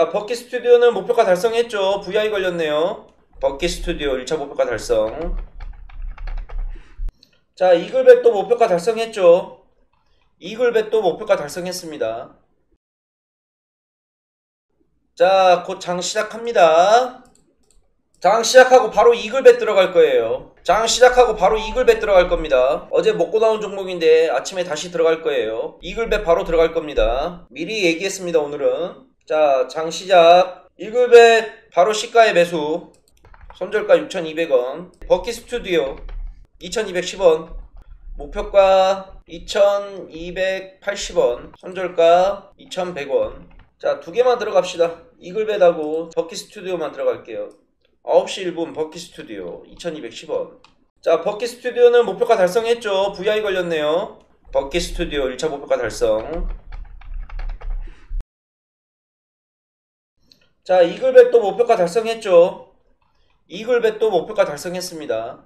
자, 버킷 스튜디오는 목표가 달성했죠. VI 걸렸네요. 버킷 스튜디오 1차 목표가 달성. 자, 이글벳도 목표가 달성했죠. 이글벳도 목표가 달성했습니다. 자, 곧 장 시작합니다. 장 시작하고 바로 이글벳 들어갈 거예요. 장 시작하고 바로 이글벳 들어갈 겁니다. 어제 먹고 나온 종목인데 아침에 다시 들어갈 거예요. 이글벳 바로 들어갈 겁니다. 미리 얘기했습니다, 오늘은. 자, 장 시작. 이글벳 바로 시가의 매수. 손절가 6,200원. 버킷 스튜디오 2,210원. 목표가 2,280원. 손절가 2,100원. 자, 두 개만 들어갑시다. 이글벳하고 버킷 스튜디오만 들어갈게요. 9시 1분 버킷 스튜디오 2210원 자 버킷 스튜디오는 목표가 달성했죠 VI 걸렸네요 버킷 스튜디오 1차 목표가 달성 자 이글벳도 목표가 달성했죠. 이글벳도 목표가 달성했습니다.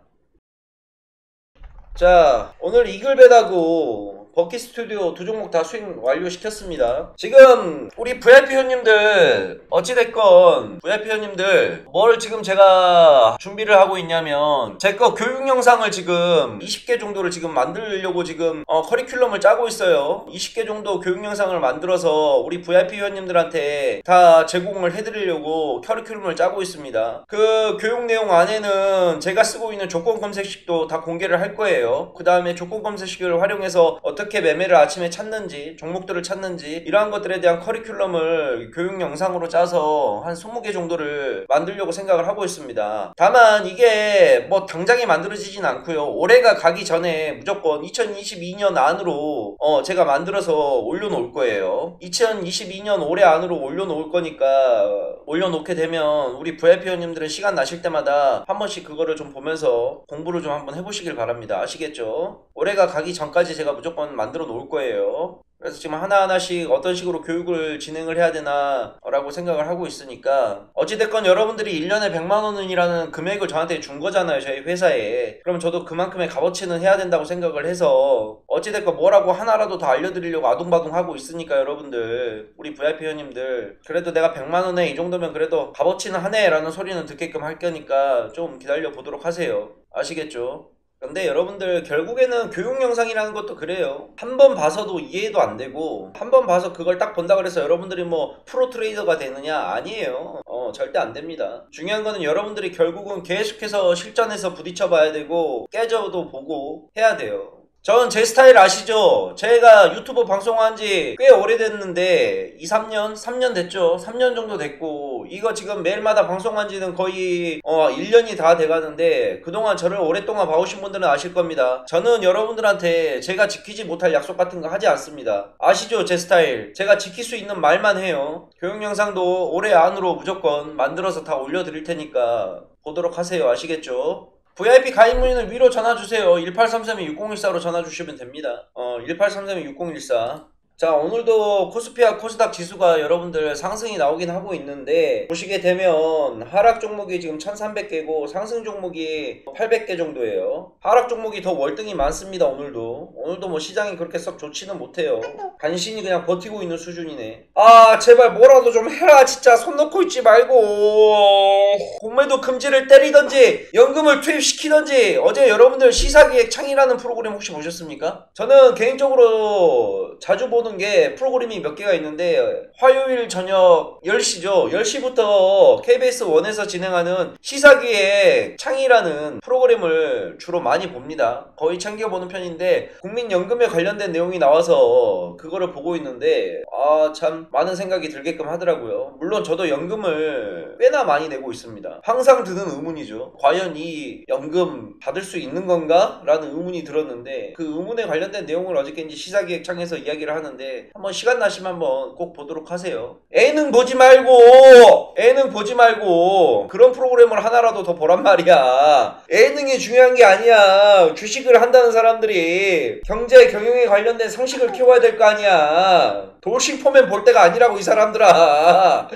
자 오늘 이글벳하고 버킷 스튜디오 두 종목 다 수익 완료시켰습니다. 지금 우리 VIP 회원님들 어찌됐건 VIP 회원님들 뭘 지금 제가 준비를 하고 있냐면 제 거 교육 영상을 지금 20개 정도를 지금 만들려고 지금 어, 커리큘럼을 짜고 있어요. 20개 정도 교육 영상을 만들어서 우리 VIP 회원님들한테 다 제공을 해드리려고 커리큘럼을 짜고 있습니다. 그 교육 내용 안에는 제가 쓰고 있는 조건 검색식도 다 공개를 할 거예요. 그 다음에 조건 검색식을 활용해서 어떻게 어떻게 매매를 아침에 찾는지 종목들을 찾는지 이러한 것들에 대한 커리큘럼을 교육 영상으로 짜서 한 20개 정도를 만들려고 생각을 하고 있습니다. 다만 이게 뭐 당장에 만들어지진 않고요. 올해가 가기 전에 무조건 2022년 안으로 어 제가 만들어서 올려놓을 거예요. 2022년 올해 안으로 올려놓을 거니까 올려놓게 되면 우리 VIP 회원님들은 시간 나실 때마다 한 번씩 그거를 좀 보면서 공부를 좀 한번 해보시길 바랍니다. 아시겠죠? 올해가 가기 전까지 제가 무조건 만들어 놓을 거예요. 그래서 지금 하나하나씩 어떤 식으로 교육을 진행을 해야 되나 라고 생각을 하고 있으니까 어찌됐건 여러분들이 1년에 100만원이라는 금액을 저한테 준 거잖아요 저희 회사에 그럼 저도 그만큼의 값어치는 해야 된다고 생각을 해서 어찌됐건 뭐라고 하나라도 더 알려드리려고 아둥바둥 하고 있으니까 여러분들 우리 VIP 회원님들 그래도 내가 100만원에 이 정도면 그래도 값어치는 하네 라는 소리는 듣게끔 할 거니까 좀 기다려 보도록 하세요 아시겠죠? 근데 여러분들 결국에는 교육 영상이라는 것도 그래요. 한 번 봐서도 이해도 안 되고 한 번 봐서 그걸 딱 본다 그래서 여러분들이 뭐 프로 트레이더가 되느냐 아니에요. 어 절대 안 됩니다. 중요한 거는 여러분들이 결국은 계속해서 실전에서 부딪혀 봐야 되고 깨져도 보고 해야 돼요. 전 제 스타일 아시죠? 제가 유튜브 방송한 지 꽤 오래됐는데 2, 3년? 3년 됐죠? 3년 정도 됐고 이거 지금 매일마다 방송한 지는 거의 어 1년이 다 돼가는데 그동안 저를 오랫동안 봐오신 분들은 아실 겁니다. 저는 여러분들한테 제가 지키지 못할 약속 같은 거 하지 않습니다. 아시죠? 제 스타일. 제가 지킬 수 있는 말만 해요. 교육 영상도 올해 안으로 무조건 만들어서 다 올려드릴 테니까 보도록 하세요. 아시겠죠? VIP 가입 문의는 위로 전화 주세요. 1833-6014로 전화 주시면 됩니다. 어, 1833-6014. 자 오늘도 코스피와 코스닥 지수가 여러분들 상승이 나오긴 하고 있는데 보시게 되면 하락 종목이 지금 1300개고 상승 종목이 800개 정도예요. 하락 종목이 더 월등히 많습니다 오늘도. 오늘도 뭐 시장이 그렇게 썩 좋지는 못해요. 간신히 그냥 버티고 있는 수준이네. 아 제발 뭐라도 좀 해라 진짜. 손 놓고 있지 말고. 공매도 금지를 때리던지 연금을 투입시키던지 어제 여러분들 시사기획 창이라는 프로그램 혹시 보셨습니까? 저는 개인적으로 자주 보는 보는 게 프로그램이 몇 개가 있는데 화요일 저녁 10시죠. 10시부터 KBS 1에서 진행하는 시사기의 창이라는 프로그램을 주로 많이 봅니다. 거의 챙겨보는 편인데 국민연금에 관련된 내용이 나와서 그거를 보고 있는데 아 참 많은 생각이 들게끔 하더라고요. 물론 저도 연금을 꽤나 많이 내고 있습니다. 항상 드는 의문이죠. 과연 이 연금 받을 수 있는 건가? 라는 의문이 들었는데 그 의문에 관련된 내용을 어저께 시사기획 창에서 이야기를 하는 하는데 한번 시간 나시면 한번 꼭 보도록 하세요. 애는 보지 말고 애는 보지 말고 그런 프로그램을 하나라도 더 보란 말이야. 애능이 중요한 게 아니야. 주식을 한다는 사람들이 경제 경영에 관련된 상식을 키워야 될 거 아니야. 돌싱포맨 볼 때가 아니라고 이 사람들아.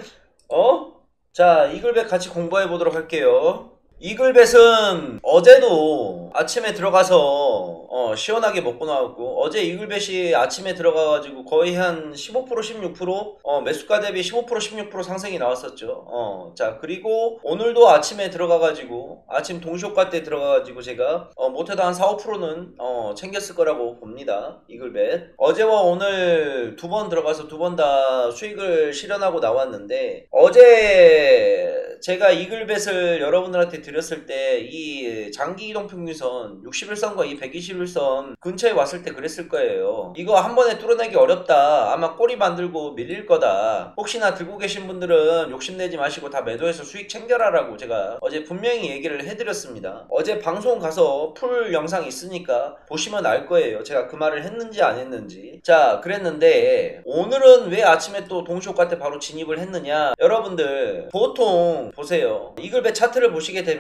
어? 자 이글백 같이 공부해 보도록 할게요. 이글벳은 어제도 아침에 들어가서 어, 시원하게 먹고 나왔고 어제 이글벳이 아침에 들어가가지고 거의 한 15% 16% 어, 매수가 대비 15% 16% 상승이 나왔었죠. 어, 자 그리고 오늘도 아침에 들어가가지고 아침 동시효과 때 들어가가지고 제가 어, 못해도 한 4, 5%는 어, 챙겼을 거라고 봅니다. 이글벳 어제와 오늘 두 번 들어가서 두 번 다 수익을 실현하고 나왔는데 어제 제가 이글벳을 여러분들한테 드렸을 때 이 장기 이동 평균선 61선과 이 121선 근처에 왔을 때 그랬을 거예요. 이거 한 번에 뚫어내기 어렵다. 아마 꼬리 만들고 밀릴 거다. 혹시나 들고 계신 분들은 욕심내지 마시고 다 매도해서 수익 챙겨라라고 제가 어제 분명히 얘기를 해드렸습니다. 어제 방송 가서 풀 영상 있으니까 보시면 알 거예요. 제가 그 말을 했는지 안 했는지. 자, 그랬는데 오늘은 왜 아침에 또 동시효과 때 바로 진입을 했느냐? 여러분들 보통 보세요. 이글배 차트를 보시게 되면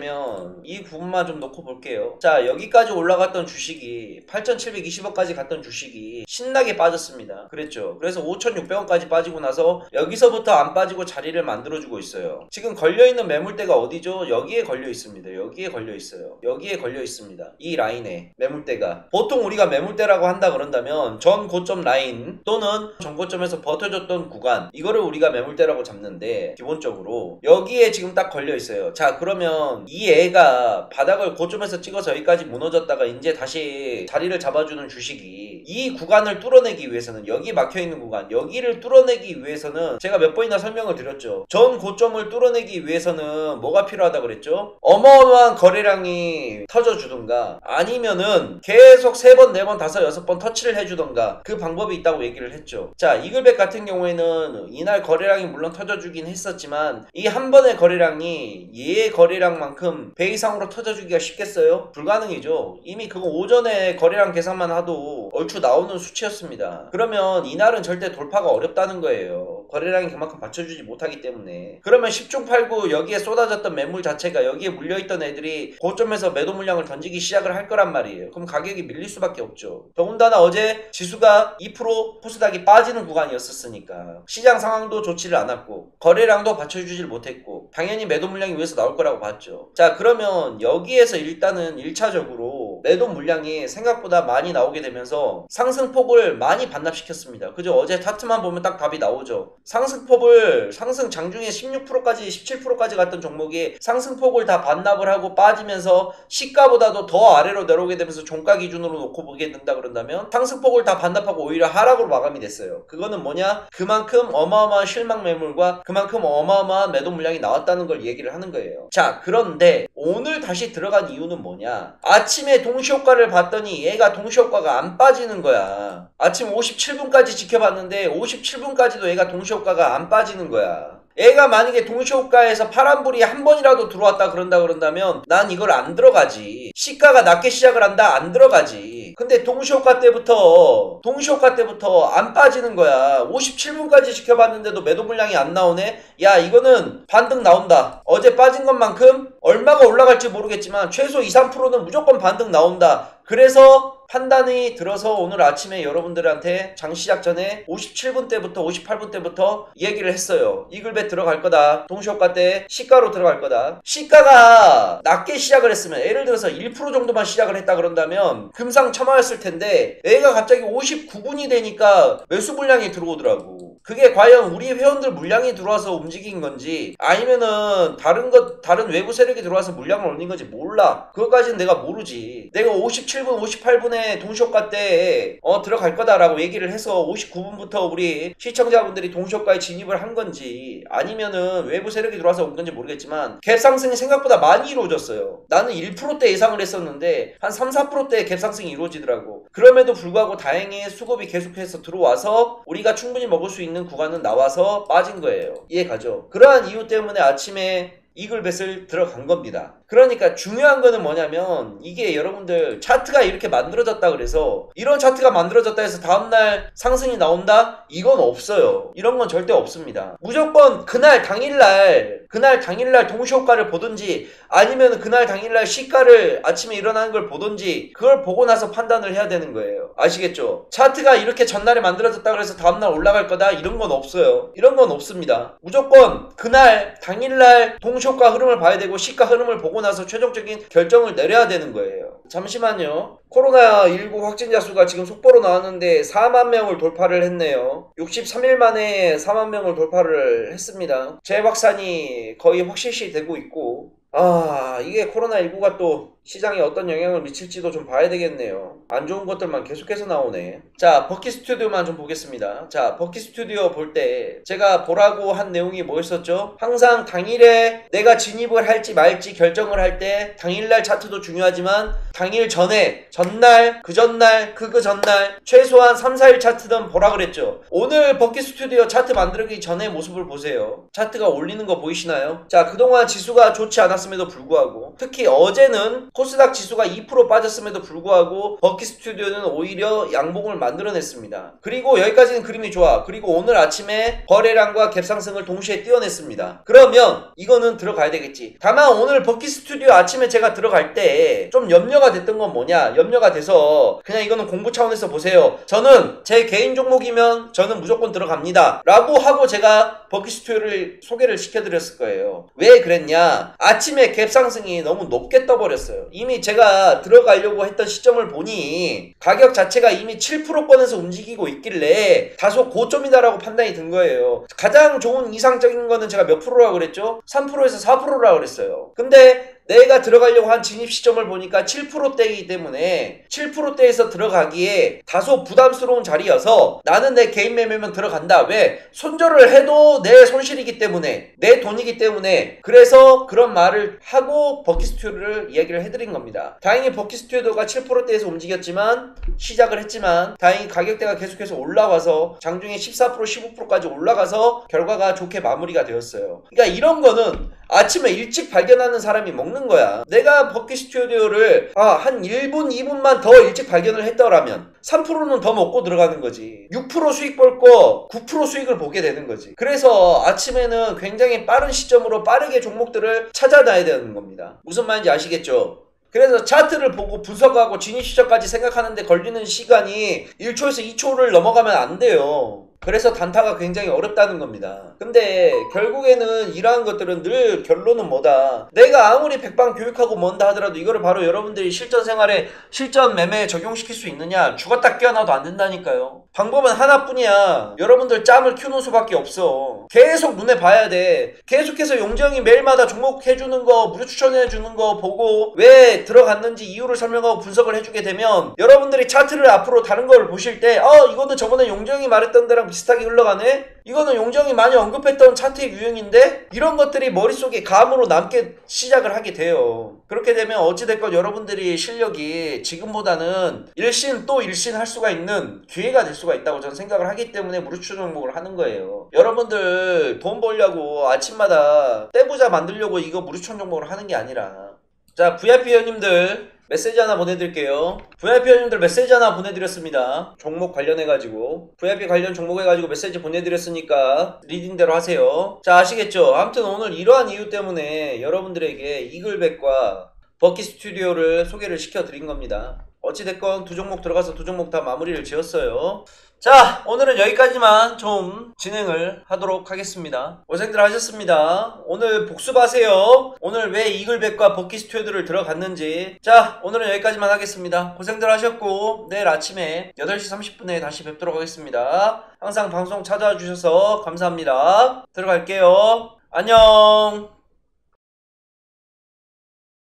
이 부분만 좀 놓고 볼게요. 자, 여기까지 올라갔던 주식이 8,720원까지 갔던 주식이 신나게 빠졌습니다. 그랬죠. 그래서 5,600원까지 빠지고 나서 여기서부터 안 빠지고 자리를 만들어주고 있어요. 지금 걸려있는 매물대가 어디죠? 여기에 걸려 있습니다. 여기에 걸려 있어요. 여기에 걸려 있습니다. 이 라인에 매물대가. 보통 우리가 매물대라고 한다 그런다면 전 고점 라인 또는 전 고점에서 버텨줬던 구간 이거를 우리가 매물대라고 잡는데 기본적으로 여기에 지금 딱 걸려 있어요. 자 그러면 이 애가 바닥을 고점에서 찍어서 여기까지 무너졌다가 이제 다시 자리를 잡아주는 주식이 이 구간을 뚫어내기 위해서는 여기 막혀있는 구간 여기를 뚫어내기 위해서는 제가 몇 번이나 설명을 드렸죠. 전 고점을 뚫어내기 위해서는 뭐가 필요하다 그랬죠? 어마어마한 거래량이 터져주든가 아니면은 계속 세 번, 네 번, 다섯, 여섯 번 터치를 해주던가 그 방법이 있다고 얘기를 했죠. 자 이글백 같은 경우에는 이날 거래량이 물론 터져주긴 했었지만 이 한 번의 거래량이 얘의 거래량만큼 배 이상으로 터져주기가 쉽겠어요? 불가능이죠. 이미 그거 오전에 거래량 계산만 하도 얼추 나오는 수치였습니다. 그러면 이날은 절대 돌파가 어렵다는 거예요. 거래량이 그만큼 받쳐주지 못하기 때문에 그러면 10중 8구 여기에 쏟아졌던 매물 자체가 여기에 물려있던 애들이 고점에서 매도 물량을 던지기 시작을 할 거란 말이에요. 그럼 가격이 밀릴 수밖에 없죠. 더군다나 어제 지수가 2% 포스닥이 빠지는 구간이었었으니까 시장 상황도 좋지를 않았고 거래량도 받쳐주질 못했고 당연히 매도 물량이 위해서 나올 거라고 봤죠. 자 그러면 여기에서 일단은 1차적으로 매도 물량이 생각보다 많이 나오게 되면서 상승폭을 많이 반납시켰습니다. 그죠? 어제 차트만 보면 딱 답이 나오죠. 상승폭을 상승 장중에 16%까지 17%까지 갔던 종목이 상승폭을 다 반납을 하고 빠지면서 시가보다도 더 아래로 내려오게 되면서 종가 기준으로 놓고 보게 된다 그런다면 상승폭을 다 반납하고 오히려 하락으로 마감이 됐어요. 그거는 뭐냐? 그만큼 어마어마한 실망 매물과 그만큼 어마어마한 매도 물량이 나왔다는 걸 얘기를 하는 거예요. 자, 그런데 오늘 다시 들어간 이유는 뭐냐? 아침에 동시효과를 봤더니 얘가 동시효과가 안 빠지는 거야. 아침 57분까지 지켜봤는데 57분까지도 얘가 동시효과가 안 빠지는 거야. 애가 만약에 동시효과에서 파란불이 한 번이라도 들어왔다 그런다 그런다면 난 이걸 안 들어가지. 시가가 낮게 시작을 한다 안 들어가지. 근데 동시효과 때부터 동시효과 때부터 안 빠지는 거야. 57분까지 지켜봤는데도 매도 물량이 안 나오네. 야 이거는 반등 나온다. 어제 빠진 것만큼 얼마가 올라갈지 모르겠지만 최소 2, 3%는 무조건 반등 나온다. 그래서 판단이 들어서 오늘 아침에 여러분들한테 장 시작 전에 57분 때부터 58분 때부터 얘기를 했어요. 이글벳 들어갈 거다. 동시효과 때 시가로 들어갈 거다. 시가가 낮게 시작을 했으면 예를 들어서 1% 정도만 시작을 했다 그런다면 금상첨화였을 텐데 얘가 갑자기 59분이 되니까 매수 물량이 들어오더라고. 그게 과연 우리 회원들 물량이 들어와서 움직인 건지 아니면은 다른 것 다른 외부 세력이 들어와서 물량을 올린 건지 몰라. 그것까지는 내가 모르지. 내가 57분 58분에 동시효과 때 어, 들어갈 거다라고 얘기를 해서 59분부터 우리 시청자분들이 동시효과에 진입을 한 건지 아니면은 외부 세력이 들어와서 온 건지 모르겠지만 갭 상승이 생각보다 많이 이루어졌어요. 나는 1%대 예상을 했었는데 한 3, 4%대 갭 상승이 이루어지더라고. 그럼에도 불구하고 다행히 수급이 계속해서 들어와서 우리가 충분히 먹을 수 있는 구간은 나와서 빠진 거예요. 이해 가죠? 그러한 이유 때문에 아침에 이글벳을 들어간 겁니다. 그러니까 중요한 거는 뭐냐면 이게 여러분들 차트가 이렇게 만들어졌다 그래서 이런 차트가 만들어졌다 해서 다음날 상승이 나온다? 이건 없어요. 이런 건 절대 없습니다. 무조건 그날 당일날 그날 당일날 동시효과를 보든지 아니면 그날 당일날 시가를 아침에 일어나는 걸 보든지 그걸 보고 나서 판단을 해야 되는 거예요. 아시겠죠? 차트가 이렇게 전날에 만들어졌다 그래서 다음날 올라갈 거다 이런 건 없어요. 이런 건 없습니다. 무조건 그날 당일날 동시효과 흐름을 봐야 되고 시가 흐름을 보고 보고 나서 최종적인 결정을 내려야 되는 거예요. 잠시만요. 코로나19 확진자 수가 지금 속보로 나왔는데 4만 명을 돌파를 했네요. 63일 만에 4만 명을 돌파를 했습니다. 재확산이 거의 확실시 되고 있고 아 이게 코로나19가 또 시장에 어떤 영향을 미칠지도 좀 봐야 되겠네요. 안 좋은 것들만 계속해서 나오네. 자, 버키 스튜디오만 좀 보겠습니다. 자, 버키 스튜디오 볼 때 제가 보라고 한 내용이 뭐였었죠? 항상 당일에 내가 진입을 할지 말지 결정을 할 때 당일날 차트도 중요하지만 당일 전에 전날, 그 전날, 그 그 전날 최소한 3, 4일 차트는 보라 그랬죠. 오늘 버키 스튜디오 차트 만들기 전에 모습을 보세요. 차트가 올리는 거 보이시나요? 자, 그동안 지수가 좋지 않았음에도 불구하고 특히 어제는 코스닥 지수가 2% 빠졌음에도 불구하고 버키 스튜디오는 오히려 양봉을 만들어냈습니다. 그리고 여기까지는 그림이 좋아. 그리고 오늘 아침에 거래량과 갭상승을 동시에 띄워냈습니다. 그러면 이거는 들어가야 되겠지. 다만 오늘 버키 스튜디오 아침에 제가 들어갈 때 좀 염려가 됐던 건 뭐냐? 염려가 돼서 그냥 이거는 공부 차원에서 보세요. 저는 제 개인 종목이면 저는 무조건 들어갑니다. 라고 하고 제가 버키 스튜디오를 소개를 시켜드렸을 거예요. 왜 그랬냐? 아침에 갭상승이 너무 높게 떠버렸어요. 이미 제가 들어가려고 했던 시점을 보니 가격 자체가 이미 7%권에서 움직이고 있길래 다소 고점이다라고 판단이 든 거예요. 가장 좋은 이상적인 거는 제가 몇 프로라고 그랬죠? 3%에서 4%라고 그랬어요. 근데 내가 들어가려고 한 진입 시점을 보니까 7%대이기 때문에 7%대에서 들어가기에 다소 부담스러운 자리여서 나는 내 개인 매매면 들어간다. 왜? 손절을 해도 내 손실이기 때문에 내 돈이기 때문에 그래서 그런 말을 하고 버키스튜드를 이야기를 해드린 겁니다. 다행히 버키스튜드가 7%대에서 움직였지만 시작을 했지만 다행히 가격대가 계속해서 올라와서 장중에 14% 15%까지 올라가서 결과가 좋게 마무리가 되었어요. 그러니까 이런 거는 아침에 일찍 발견하는 사람이 먹는 거야. 내가 버킷 스튜디오를 아, 한 1분, 2분만 더 일찍 발견을 했더라면 3%는 더 먹고 들어가는 거지. 6% 수익 볼 거 9% 수익을 보게 되는 거지. 그래서 아침에는 굉장히 빠른 시점으로 빠르게 종목들을 찾아놔야 되는 겁니다. 무슨 말인지 아시겠죠? 그래서 차트를 보고 분석하고 진입 시점까지 생각하는데 걸리는 시간이 1초에서 2초를 넘어가면 안 돼요. 그래서 단타가 굉장히 어렵다는 겁니다. 근데 결국에는 이러한 것들은 늘 결론은 뭐다. 내가 아무리 백방 교육하고 뭔다 하더라도 이거를 바로 여러분들이 실전 생활에 실전 매매에 적용시킬 수 있느냐? 죽었다 깨어나도 안 된다니까요. 방법은 하나뿐이야. 여러분들 짬을 키우는 수밖에 없어. 계속 눈에 봐야 돼. 계속해서 용정이 매일마다 종목 해주는 거, 무료 추천해주는 거 보고 왜 들어갔는지 이유를 설명하고 분석을 해주게 되면 여러분들이 차트를 앞으로 다른 걸 보실 때, 어, 이거는 저번에 용정이 말했던 데랑 비슷하게 흘러가네? 이거는 용정이 많이 언급했던 차트의 유형인데? 이런 것들이 머릿속에 감으로 남게 시작을 하게 돼요. 그렇게 되면 어찌됐건 여러분들이 실력이 지금보다는 일신 또 일신 할 수가 있는 기회가 될 수가 있다고 저는 생각을 하기 때문에 무르추 종목을 하는 거예요. 여러분들 돈 벌려고 아침마다 떼부자 만들려고 이거 무르추 종목을 하는 게 아니라 자 VIP 회원님들 메시지 하나 보내드릴게요. VIP 회원님들 메시지 하나 보내드렸습니다. 종목 관련해가지고 VIP 관련 종목 해가지고 메시지 보내드렸으니까 리딩대로 하세요. 자 아시겠죠? 아무튼 오늘 이러한 이유 때문에 여러분들에게 이글백과 버키 스튜디오를 소개를 시켜드린 겁니다. 어찌됐건 두 종목 들어가서 두 종목 다 마무리를 지었어요. 자, 오늘은 여기까지만 좀 진행을 하도록 하겠습니다. 고생들 하셨습니다. 오늘 복습하세요. 오늘 왜 이글백과 버키 스튜디오를 들어갔는지. 자, 오늘은 여기까지만 하겠습니다. 고생들 하셨고, 내일 아침에 8시 30분에 다시 뵙도록 하겠습니다. 항상 방송 찾아와 주셔서 감사합니다. 들어갈게요. 안녕!